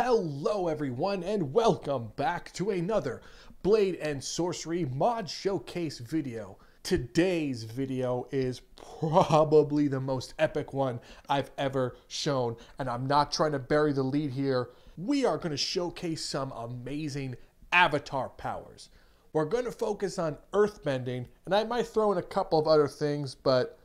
Hello everyone and welcome back to another Blade and Sorcery mod showcase video. Today's video is probably the most epic one I've ever shown and I'm not trying to bury the lead here. We are going to showcase some amazing avatar powers. We're going to focus on earthbending and I might throw in a couple of other things but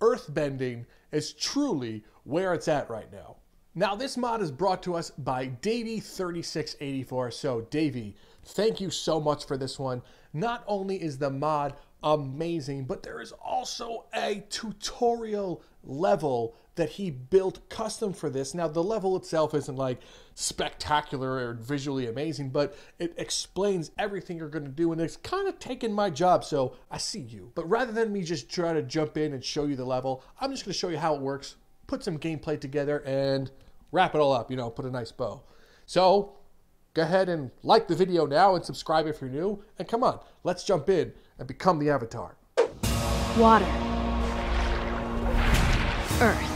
earthbending is truly where it's at right now. Now, this mod is brought to us by Davey3684. So, Davey, thank you so much for this one. Not only is the mod amazing, but there is also a tutorial level that he built custom for this. Now, the level itself isn't like spectacular or visually amazing, but it explains everything you're going to do, and it's kind of taken my job, so I see you. But rather than me just try to jump in and show you the level, I'm just going to show you how it works, put some gameplay together, and wrap it all up, you know, put a nice bow. So go ahead and like the video now and subscribe if you're new. And come on, let's jump in and become the avatar. Water. Earth.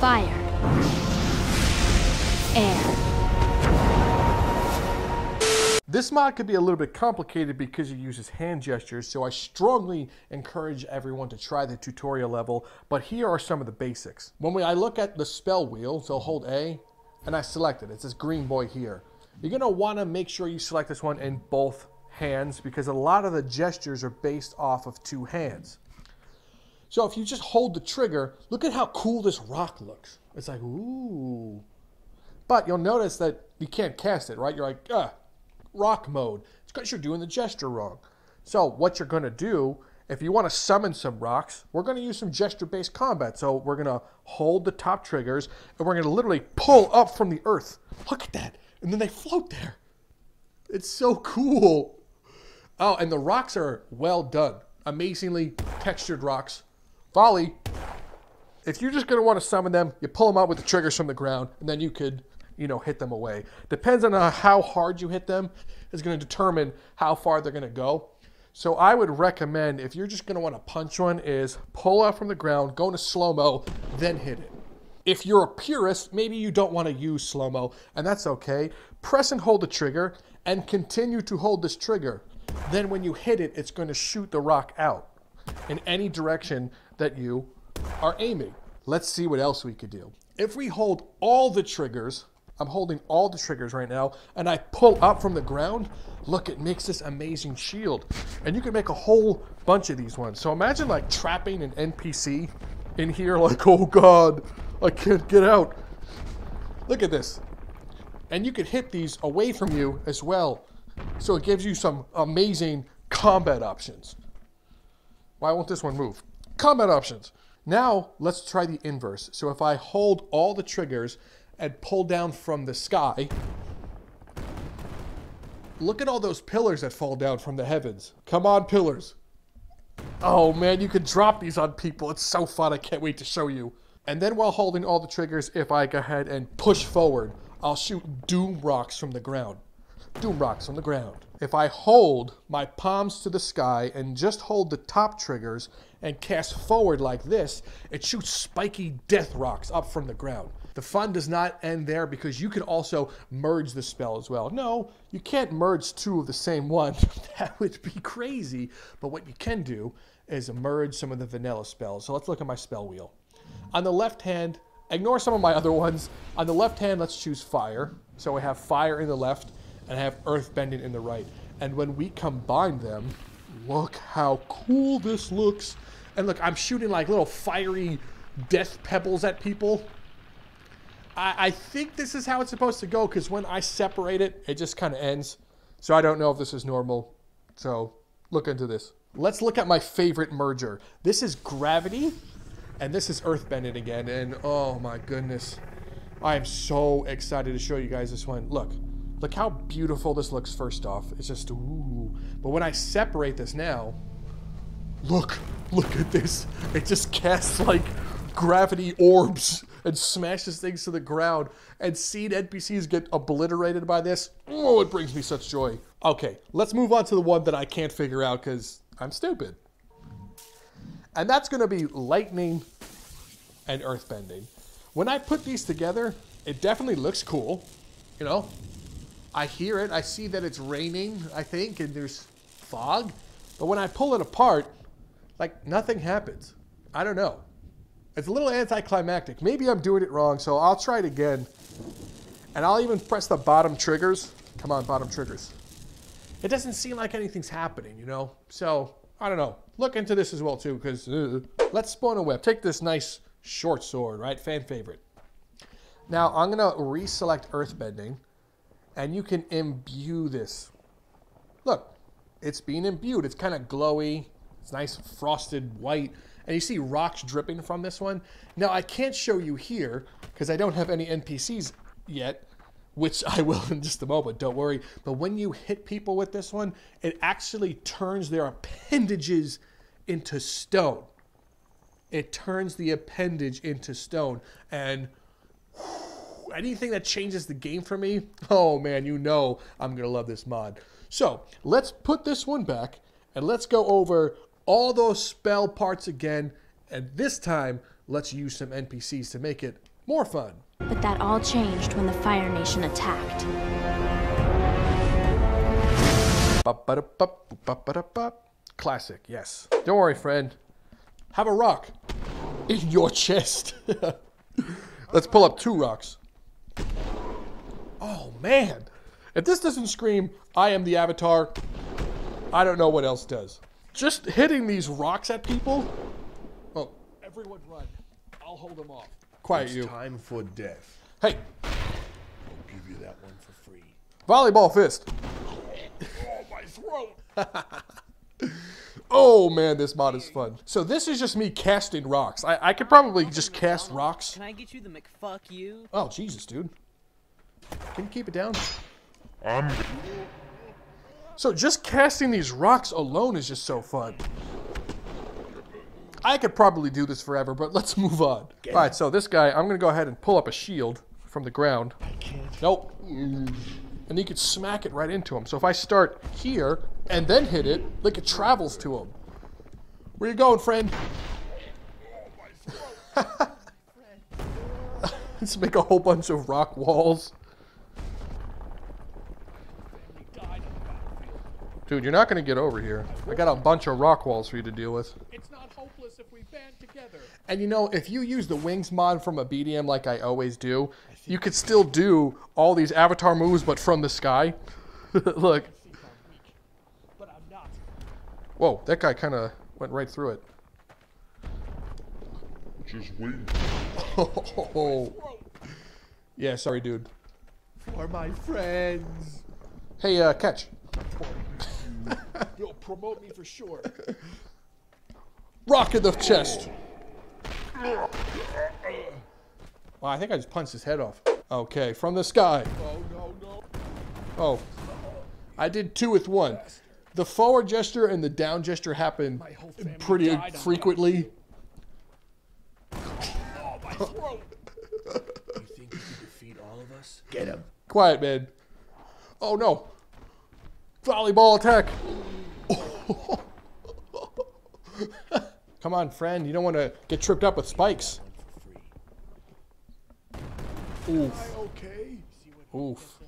Fire. Air. This mod could be a little bit complicated because it uses hand gestures, so I strongly encourage everyone to try the tutorial level, but here are some of the basics. When we, I look at the spell wheel, so hold A, and I select it. It's this green boy here. You're want to make sure you select this one in both hands because a lot of the gestures are based off of two hands. So if you just hold the trigger, look at how cool this rock looks. It's like, ooh. But you'll notice that you can't cast it, right? You're like, ah, rock mode. It's because you're doing the gesture wrong. So what you're going to do, if you want to summon some rocks, we're going to use some gesture-based combat. So we're going to hold the top triggers, and we're going to literally pull up from the earth. Look at that. And then they float there. It's so cool. Oh, and the rocks are well done. Amazingly textured rocks. Volley. If you're just going to want to summon them, you pull them out with the triggers from the ground, and then you could you know, hit them away. Depends on uh, how hard you hit them is going to determine how far they're going to go. So I would recommend if you're just going to want to punch one is pull out from the ground, go into slow-mo, then hit it. If you're a purist, maybe you don't want to use slow-mo, and that's okay. Press and hold the trigger and continue to hold this trigger. Then when you hit it, it's going to shoot the rock out in any direction that you are aiming. Let's see what else we could do. If we hold all the triggers I'm holding all the triggers right now, and I pull up from the ground. Look, it makes this amazing shield. And you can make a whole bunch of these ones. So imagine like trapping an NPC in here like, oh God, I can't get out. Look at this. And you can hit these away from you as well. So it gives you some amazing combat options. Why won't this one move? Combat options. Now, let's try the inverse. So if I hold all the triggers and pull down from the sky. Look at all those pillars that fall down from the heavens. Come on, pillars. Oh man, you can drop these on people. It's so fun. I can't wait to show you. And then while holding all the triggers, if I go ahead and push forward, I'll shoot doom rocks from the ground. Doom rocks from the ground. If I hold my palms to the sky and just hold the top triggers and cast forward like this, it shoots spiky death rocks up from the ground. The fun does not end there because you can also merge the spell as well. No, you can't merge two of the same one. that would be crazy. But what you can do is merge some of the vanilla spells. So let's look at my spell wheel. On the left hand, ignore some of my other ones. On the left hand, let's choose fire. So I have fire in the left and I have earth bending in the right. And when we combine them, look how cool this looks. And look, I'm shooting like little fiery death pebbles at people. I, I think this is how it's supposed to go because when I separate it, it just kind of ends. So I don't know if this is normal. So look into this. Let's look at my favorite merger. This is gravity and this is earthbending again. And oh my goodness. I am so excited to show you guys this one. Look, look how beautiful this looks first off. It's just, ooh. But when I separate this now, look, look at this. It just casts like gravity orbs and smashes things to the ground. And seeing NPCs get obliterated by this, oh, it brings me such joy. Okay, let's move on to the one that I can't figure out because I'm stupid. And that's going to be lightning and earthbending. When I put these together, It definitely looks cool. You know, I hear it. I see that it's raining, I think, and there's fog. But when I pull it apart, like nothing happens. I don't know. It's a little anticlimactic. Maybe I'm doing it wrong, so I'll try it again. And I'll even press the bottom triggers. Come on, bottom triggers. It doesn't seem like anything's happening, you know? So, I don't know. Look into this as well, too, because uh, let's spawn a web. Take this nice short sword, right? Fan favorite. Now, I'm going to reselect earthbending, and you can imbue this. Look, it's being imbued. It's kind of glowy. It's nice frosted white. And you see rocks dripping from this one. Now, I can't show you here because I don't have any NPCs yet, which I will in just a moment, don't worry. But when you hit people with this one, it actually turns their appendages into stone. It turns the appendage into stone. And anything that changes the game for me, oh man, you know I'm going to love this mod. So let's put this one back and let's go over all those spell parts again. And this time, let's use some NPCs to make it more fun. But that all changed when the Fire Nation attacked. Classic, yes. Don't worry, friend. Have a rock in your chest. Let's pull up two rocks. Oh, man. If this doesn't scream, I am the Avatar, I don't know what else does. Just hitting these rocks at people. Oh, Everyone run. I'll hold them off. quiet it's you. time for death. Hey, I'll give you that one for free. volleyball fist. Oh, my throat! Oh man, this mod is fun. So this is just me casting rocks. I, I could probably just cast rocks. Can I get you the McFuck you? Oh Jesus, dude. Can you keep it down? So just casting these rocks alone is just so fun. I could probably do this forever, but let's move on. All right, so this guy, I'm gonna go ahead and pull up a shield from the ground. I can't. Nope. And you could smack it right into him. So if I start here and then hit it, like it travels to him. Where you going, friend? Oh let's make a whole bunch of rock walls. Dude, you're not gonna get over here. I got a bunch of rock walls for you to deal with. It's not hopeless if we band together. And you know, if you use the wings mod from a BDM like I always do, you could still do all these avatar moves but from the sky. Look. But I'm not. Whoa, that guy kind of went right through it. Just waiting. Oh. Yeah, sorry, dude. For my friends. Hey, uh, catch. You'll promote me for sure. Rock in the chest. Wow, I think I just punched his head off. Okay, from the sky. Oh, no, no. Oh, I did two with one. The forward gesture and the down gesture happen My whole family pretty died on that. frequently. Oh, my throat. you think you can defeat all of us? Get him. Quiet, man. Oh no. Volleyball attack. Come on, friend. You don't want to get tripped up with spikes. Oof. Okay. Oof.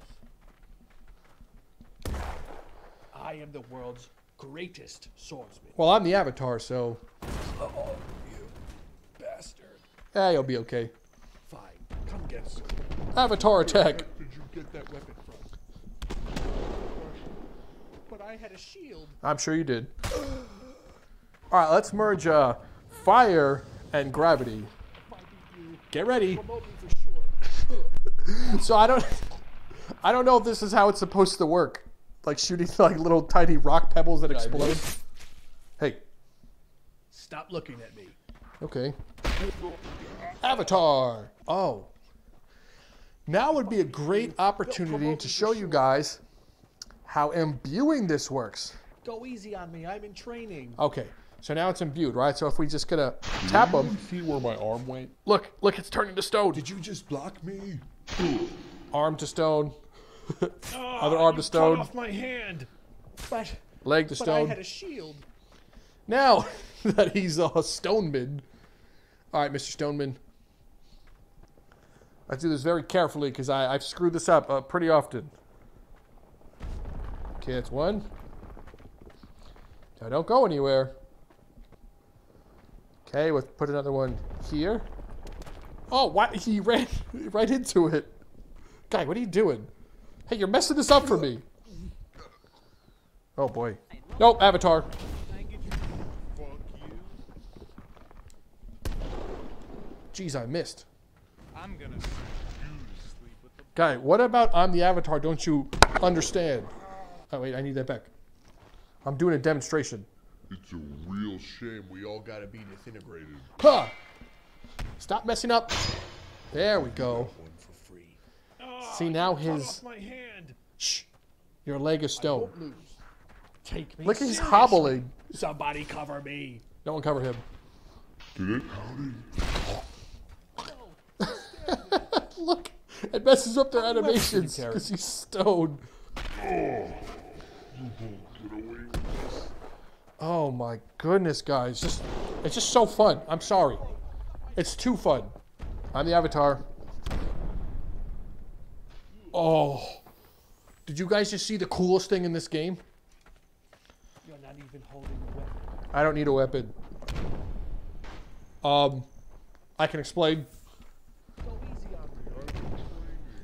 I am the world's greatest swordsman. Well, I'm the avatar, so Oh, you bastard. yeah, you'll be okay. Fine. Come get some. Avatar attack. Did you get that weapon from? But I had a shield. I'm sure you did. All right, let's merge uh, fire and gravity. Might be you. Get ready. Promote me for sure. So I don't, I don't know if this is how it's supposed to work. Like shooting like little tiny rock pebbles that explode. Hey, Stop looking at me. okay. Avatar. Oh. Now would be a great opportunity to show you guys how imbuing this works. Go easy on me. I'm in training. Okay, so now it's imbued, right? So if we just gonna tap them, See where my arm went? look, look, it's turning to stone. Did you just block me? Arm to stone, Oh, Other arm to stone. Cut off my hand. But, leg to but I had a shield. Now that he's a stoneman. All right, Mr. Stoneman. I do this very carefully because I've screwed this up uh, pretty often. Okay, that's one. Now don't go anywhere. Okay, let's put another one here. Oh, why he ran right into it. Guy, what are you doing? Hey, you're messing this up for me. Oh boy. Nope, Avatar. Jeez, I missed. I'm gonna send you to sleep with the Guy, what about I'm the Avatar? Don't you understand? Oh wait, I need that back. I'm doing a demonstration. It's a real shame we all gotta be disintegrated. Huh! Stop messing up. There we go. One for free. Oh, See now his off my hand. shh, your leg is stone. Take me. Look, he's seriously. hobbling. Somebody cover me. No one cover him. Did it? Howdy. Look, it messes up their How do I animations because he's stoned. Get away with this. Oh my goodness, guys! Just it's just so fun. I'm sorry, it's too fun. I'm the Avatar. Oh, did you guys just see the coolest thing in this game? You're not even holding a weapon. I don't need a weapon. Um, I can explain. Go easy on me.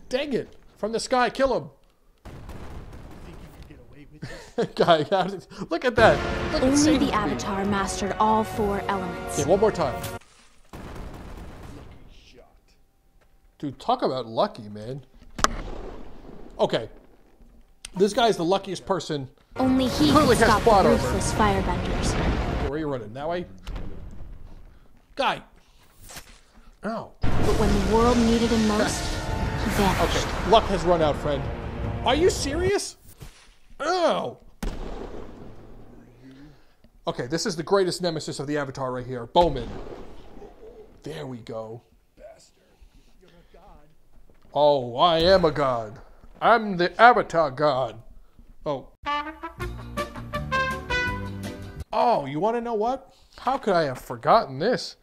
Dang it! From the sky, kill him. Think you can get away with this? Guy, look at that. Look Only the. Avatar mastered all four elements. Okay, one more time. Dude, talk about lucky, man. Okay. This guy's the luckiest person. Only he can stop the over. ruthless firebenders. Okay, where are you running? That way? Guy. Oh. But when the world needed him most, he vanished. Okay. Luck has run out, friend. Are you serious? Oh. Okay, this is the greatest nemesis of the Avatar right here. Bowman. There we go. Oh, I am a god. I'm the Avatar god. Oh. Oh, you want to know what? How could I have forgotten this?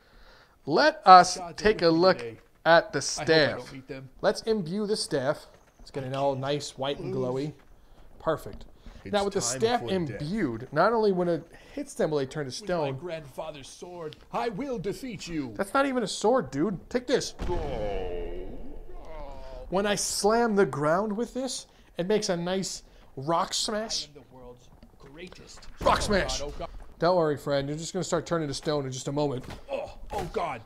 Let us Gods take a look today. at the I I staff. don't meet them. Let's imbue the staff. It's getting all nice, white, and glowy. Perfect. Now, with the staff for death. imbued, not only when it hits them will they turn to stone. With my grandfather's sword, I will defeat you. that's not even a sword, dude. Take this. Oh. When I slam the ground with this, it makes a nice rock smash. the world's greatest. Rock Oh, smash. Oh. Don't worry, friend. You're just going to start turning to stone in just a moment. Oh, oh God.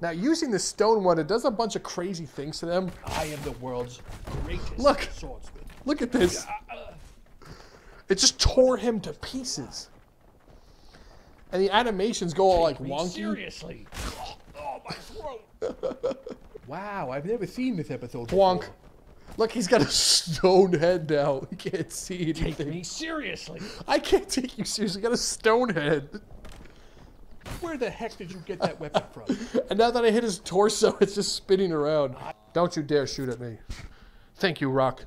Now, using the stone one, it does a bunch of crazy things to them. I am the world's greatest Look. swordsman. Look at this. It just tore him to pieces. And the animations go all like wonky. Seriously. Oh, my throat. wow, I've never seen this episode. Wonk. before. Look, he's got a stone head now. He can't see anything. Take me seriously. I can't take you seriously. You got a stone head. Where the heck did you get that weapon from? And now that I hit his torso, it's just spinning around. Don't you dare shoot at me. Thank you, Rock.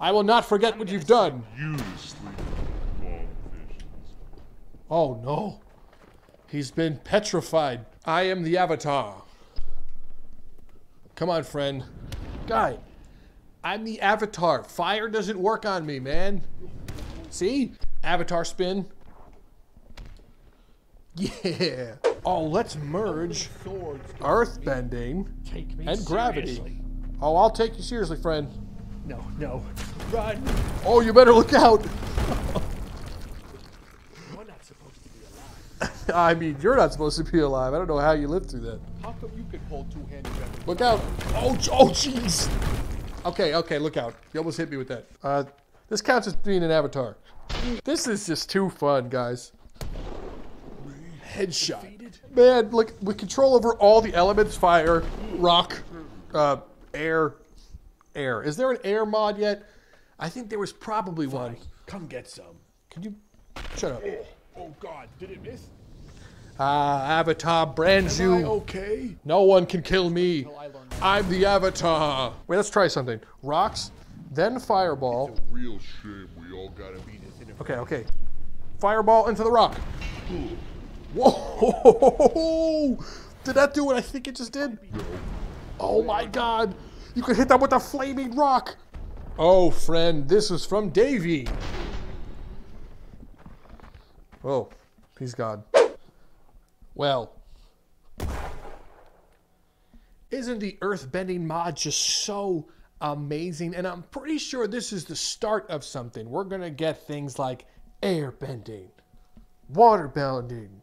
I will not forget what you've done. You sleep with long visions. Oh no. He's been petrified. I am the Avatar. Come on, friend. Guy, I'm the Avatar. Fire doesn't work on me, man. See? Avatar spin. Yeah. Oh, let's merge earth bending and gravity. seriously. Oh, I'll take you seriously, friend. No, no. Run. Oh, you better look out. You're not supposed to be alive. I mean, you're not supposed to be alive. I don't know how you lived through that. How come you can hold two-handed weapons? Look out! Oh, oh, jeez. Okay, okay, look out. You almost hit me with that. Uh, this counts as being an avatar. This is just too fun, guys. Headshot. Man, look, with control over all the elements, fire, rock, uh, air, air. Is there an air mod yet? I think there was probably one. Come get some. Can you shut up? Oh God, did it miss? Ah, Avatar brands Am you. okay? No one can kill me. I'm the Avatar. Wait, let's try something. Rocks, then fireball. It's a real shame we all gotta be disintegrated. Okay, okay. Fireball into the rock. Whoa! Did that do what I think it just did? Oh my god! You could hit them with a flaming rock! Oh, friend, this is from Davy. Oh, he's gone. Well, isn't the earthbending mod just so amazing? And I'm pretty sure this is the start of something. We're gonna get things like airbending, water bending,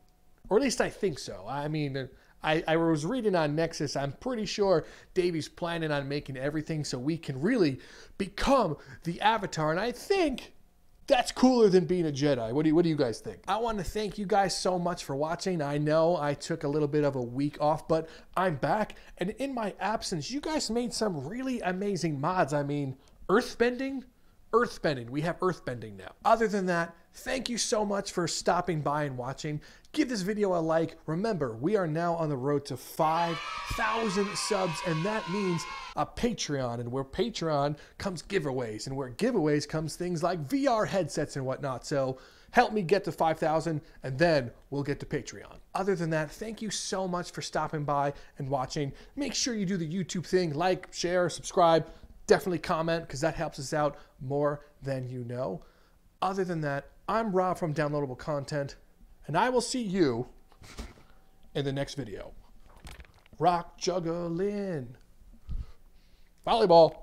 or at least I think so. I mean, I, I was reading on Nexus. I'm pretty sure Davy's planning on making everything so we can really become the Avatar. And I think that's cooler than being a Jedi. What do you, what do you guys think? I want to thank you guys so much for watching. I know I took a little bit of a week off, but I'm back. And in my absence, you guys made some really amazing mods. I mean, earthbending, earthbending. We have earthbending now. Other than that, thank you so much for stopping by and watching. Give this video a like. Remember, we are now on the road to 5,000 subs, and that means a Patreon. And where Patreon comes giveaways, and where giveaways comes things like VR headsets and whatnot. So help me get to 5,000, and then we'll get to Patreon. Other than that, thank you so much for stopping by and watching. Make sure you do the YouTube thing like, share, subscribe. Definitely comment because that helps us out more than you know. Other than that, I'm Rob from Downloadable Content, and I will see you in the next video. Rock juggling. Volleyball.